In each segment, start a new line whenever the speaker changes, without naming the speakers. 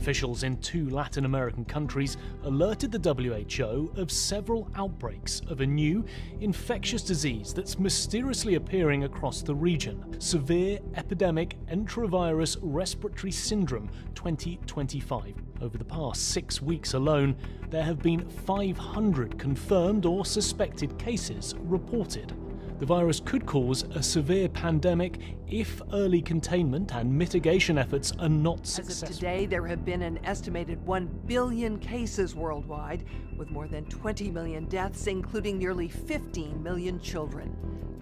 Officials in two Latin American countries alerted the WHO of several outbreaks of a new infectious disease that's mysteriously appearing across the region severe epidemic enterovirus respiratory syndrome 2025. Over the past six weeks alone, there have been 500 confirmed or suspected cases reported. The virus could cause a severe pandemic if early containment and mitigation efforts are not successful.
As of today, there have been an estimated 1 billion cases worldwide, with more than 20 million deaths, including nearly 15 million children.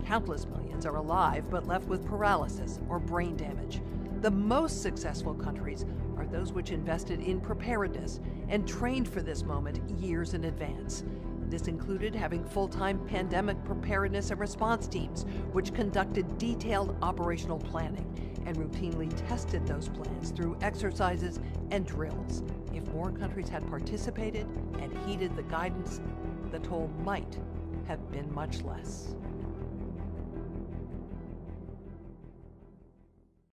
Countless millions are alive but left with paralysis or brain damage. The most successful countries are those which invested in preparedness and trained for this moment years in advance. This included having full time pandemic preparedness and response teams, which conducted detailed operational planning and routinely tested those plans through exercises and drills. If more countries had participated and heeded the guidance, the toll might have been much less.